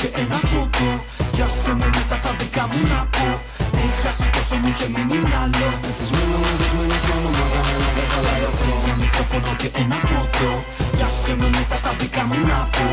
και ένα ποτό Για σένα μετά τα δικά μου να πω. Έχασε τόσο μου είχε μείνει μυαλό Εθισμένο, εθισμένος μόνο μαγαμένα δεν χαλάει αυτό Ένα μικρόφωνο και ένα ποτό Για σένα μετά τα δικά μου να πω.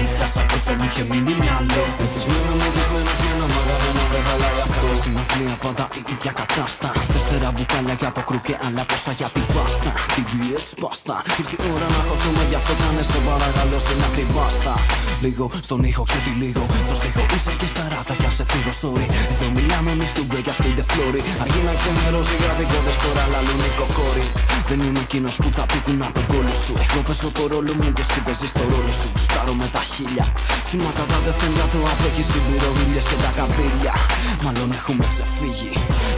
Έχασα τόσο μου είχε μείνει μυαλό Εθισμένο, εθισμένος μόνο μαγαμένα δεν χαλάει αυτό Συναυλία πάντα η ίδια κατάστα. Τέσσερα μπουκάλια για το κρου και άλλα πόσα για την πάστα. TBS πάστα. Ήρθε η ώρα να χωθούμε γι' αυτό κάνε σε παρακαλώ στην άκρη μπάστα Λίγο στον ήχο ξούτι λίγο Το στίχο είσαι και στα ράτα για σε φύγω sorry. Εδώ μιλάμε εμείς του break στην τεφλόρη. Αργεί να ξενερώσει γραφικότες τώρα λαλούν οι κοκόροι Δεν είμαι εκείνος που θα πήκουν από τον κόλλο σου. Εγώ παίζω το ρόλο μου και εσύ παίζεις το ρόλο σου. Στάρω με τα χίλια. Σήμα κατά δεθέντα το απέχει συμπυροβίλιες και τα καμπύλια. Μάλλον έχουμε ξεφύγει.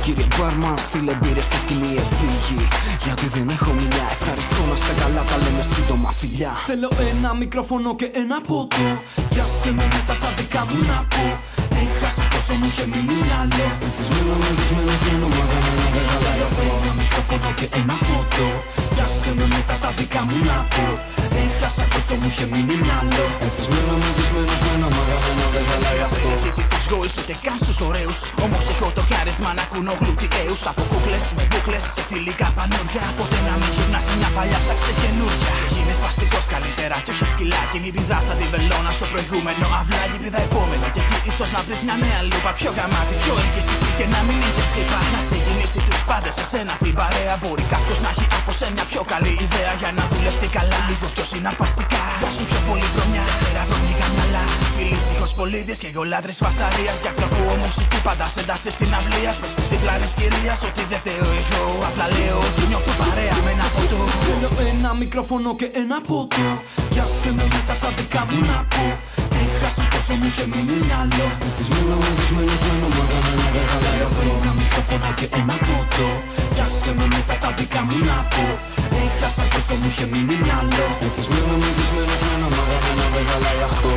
Κύριε Μπάρμα, στείλε μπύρες στη σκηνή επίγει. Γιατί δεν έχω μιλιά Ευχαριστώ να είστε καλά, τα λέμε σύντομα φιλιά. Θέλω ένα μικρόφωνο και ένα ποτό Για σένα μετά τα δικά μου να πω μένο, μαγαμένα δεν χαλάει αυτό Ένα μικρόφωνο και ένα ποτό Για σένα μετά τα δικά μου να πω Έχασα τόσο μου είχε μείνει μυαλό Εθισμένο, εθισμένος, μένο, μαγαμένα δεν χαλάει αυτό Εσύ τι τους γόης ούτε καν στους ωραίους. Όμως έχω το χάρισμα να κουνώ γλουτιέους Από κούκλες με μπούκλες και θηλυκά πανούργια Ποτέ να μην γυρνάς μια παλιά ψάξε καινούρια Γίνεις παστικός καλύτερα κι όχι σκυλάκι Μην πηδάς σαν τη βελόνα στο προηγούμενο αυλάκι Πηδά επόμενο. Και εκεί ίσως να βρεις μια νέα λούπα Πιο γαμάτη, πιο ελκυστική. Και να μην είναι σύπα Να σε κινήσει τους πάντες σε σένα την παρέα Μπορεί κάποιος να έχει από σε μια πιο καλή ιδέα. Για να δουλευτεί καλά λίγο πιο συναρπαστικά Δώσουν πιο πολύ βρωμιά, τέσσερα βρωμικά μυαλά. Σε φίλης ήχος πολίτης και εγώ λάτρης φασαρίας. Γι' αυτό ακούω μουσική πάντα σε τάση συναυλίας. Μες στις διπλάνες κυρίας ότι δεν φταίω εγώ. Απλά λέω ότι νιώθω παρέα με ένα ποτό. Θέλω ένα μικρόφωνο και ένα ποτό. Για σένα μετά τα δικά μου να πω. Έχασε τόσο μου είχε μείνει μυαλό. Εθισμένο, εθισμένος, μένο, μαγαμένα δεν χαλάει αυτό Ένα μικρόφωνο και ένα ποτό Για σένα μετά τα δικά μου να πω. Έχασα τόσο μου είχε μείνει μυαλό. Εθισμένο, εθισμένος, μένο, μαγαμένα δεν χαλάει αυτό.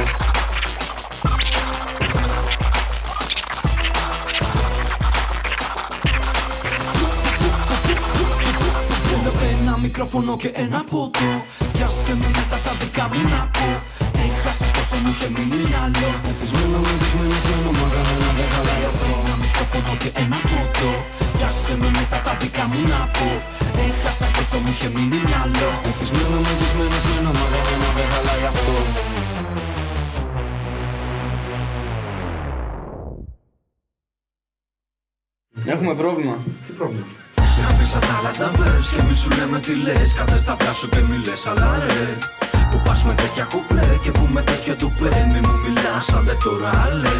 Θέλω ένα μικρόφωνο και ένα ποτό. Για σένα μετά τα δικά μου να πω Έχασα τόσο μου είχε μείνει μυαλό Εθισμένο, εθισμένος, μένο, μαγαμένα δεν χαλάει αυτό Ένα μικρόφωνο και ένα ποτό Για σένα μετά τα δικά μου να πω Έχασα τόσο μου είχε μείνει μυαλό Εθισμένο, εθισμένος, μένο, μαγαμένα δεν χαλάει αυτό Έχουμε πρόβλημα. Τι πρόβλημα; Γράφεις ατάλλαντα verse και μη σου λέμε τι λες. Κάθε στα σου και μη λες αλλά ρε Που πας με τέτοια κουπλέ και που με τέτοιο τουπέ Μη μου μιλάς σαν δεν τώρα λέ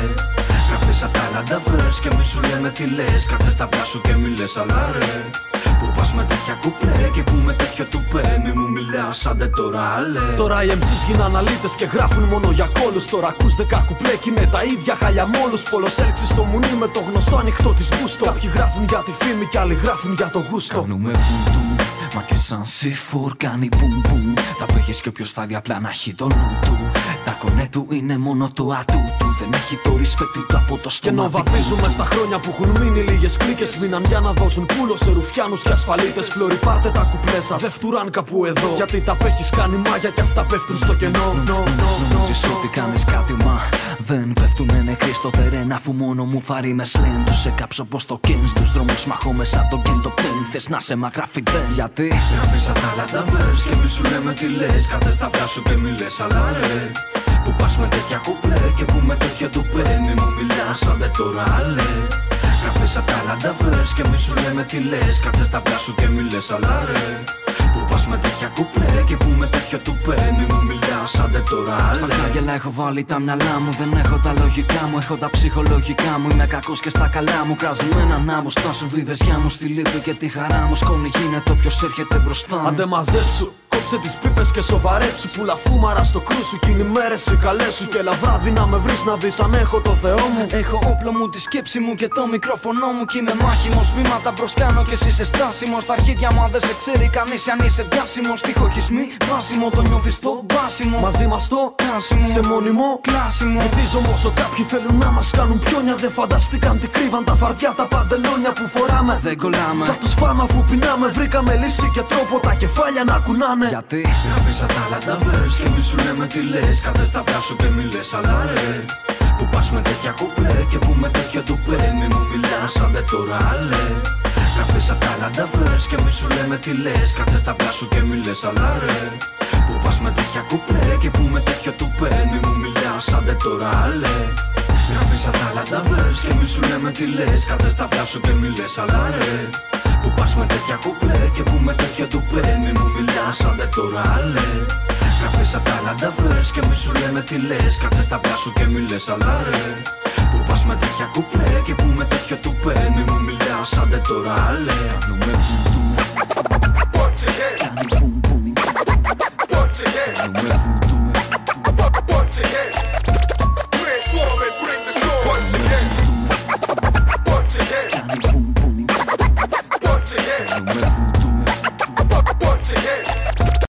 Γράφεις ατάλλαντα verse και μη σου λέμε τι λες. Κάθε στα σου και μη λες αλλά ρε. Που πας με τέτοια κουπλέ και που με τέτοιο τουπέ. Μη μου μιλάς σαν δεν τώρα λέ Τώρα οι MCs γίναν αλήτες και γράφουν μόνο για κόλους. Τώρα ακούς δέκα κουπλέ κι είναι τα ίδια χαλιά με όλους. Πολλός έλξη στο μουνί με το γνωστό ανοιχτό της μπούστο. Κάποιοι γράφουν για τη φήμη κι άλλοι γράφουν για το γούστο. Κάνουμε βουντού, μα και σαν C4 κάνει μπουμ μπουμ Τα παίχεις και όποιος θα δει απλά να έχει το νου του. Τα κονέ του είναι μόνο το ατού. του Δεν έχει το respect του από το Και στόμα ενώ βαφίζουμε στα χρόνια που έχουν μείνει λίγες κλίκες. Μείναν για να δώσουν πουλο σε ρουφιάνους και ασφαλίτες. Φλόρι πάρτε τα κουπλέ σας, δεν φτουράν κάπου εδώ. Γιατί τα παίχεις κάνει μάγια και αυτά πέφτουν στο κενό. Νο, νο, νο, Νομίζεις νο, ότι νο. κάνεις κάτι μα δεν πέφτουνε νεκροί στο τερέν. Αφού μόνο μου φάρει με σλέν Τους σε κάψω πως το κέν Στους δρόμους. Μαχώ σαν το κέν το πέν Θες να σε μακραφιδέν Γιατί; Γράφεις ατάλλαντα verse και μη σου λέμε τι λες. Κάθε στα σου και μη λες αλλά ρε Που πας με τέτοια κουπλέ και που με τέτοιο τουπέ Μη μου μιλάς σαν δεν τώρα λέ Γράφεις ατάλλαντα verse και μη σου λέμε τι λες. Κάθε στα σου και μη λες αλλά ρε. Που πας με τέτοια κουπλέ και που με τέτοιο τουπέ Μη μου μιλάς σαν δεν τώρα Στα χάγελα έχω βάλει τα μυαλά μου Δεν έχω τα λογικά μου, έχω τα ψυχολογικά μου Είμαι κακός και στα καλά μου. Κράζουν έναν άμμο Στάσουν βιβεσιά μου στη λύπη και τη χαρά μου. Σκόνη γίνεται όποιος έρχεται μπροστά μου. Άντε μαζέψου, κόψε τις πίπες και σοβαρέψου. Πουλα φούμαρα στο κρού σου κι είναι οι μέρες οι καλές σου Και βράδυ να με βρεις να δεις αν έχω το Θεό μου. Έχω όπλο μου, τη σκέψη μου και το μικρόφωνο μου. Κι είμαι μάχημος, βήματα μπρος κάνω και εσύ είσαι στάσιμος. Στα αρχίδια μου αν δεν σε ξέρει κανείς αν είσαι διάσημος. Τυχοχισμοί, βάσιμο, το νιώθεις το μπάσιμο. Μαζί μας το Κάσιμο, σε μόνιμο. κλάσιμο. Βυθίζω όσο κάποιοι θέλουν να μας κάνουν πιόνια. Δεν φανταστήκαν τι κρύβαν τα φαρδιά τα παντελόνια που φοράμε. Δεν κολλάμε. Θα τους φάμε αφού πεινάμε Βρήκαμε λύση και τρόπο τα κεφάλια να κουνάνε Γιατί Γράφεις ατάλλαντα verse και μη σου λέμε τι λες. Κάθε στα σου και μη λες αλλά ρε. Που πας με τέτοια κουπλέ και που με τέτοιο τουπέ Μη μου μιλάς σαν δεν τώρα λέ Γράφεις σαν τα βρες και μη σου λέμε τι λες. Κάτσε στα πλάσου και μη λες αλλά ρε. Που πας με τέτοια κουπλέ και που με τέτοιο τουπέ Μη μου μιλάς σαν δεν τώρα λέ Γράφεις σαν τα βρες και μη σου λέμε τι λες. Κάτσε στα πλάσου και μη λες αλλά ρε. Που πας με τέτοια κουπλέ και που με τέτοιο τουπέ Μη μου μιλάς σαν δεν τώρα λέ Γράφεις απ' τα βρες και μη σου λέμε τι λες. Κάτσε στα σου και μη λες αλλά ρε. Που πας με τέτοια κουπλέ και που με τέτοιο τουπέ. Μη μου μιλάς σαν δεν τώρα λέ Κάνουμε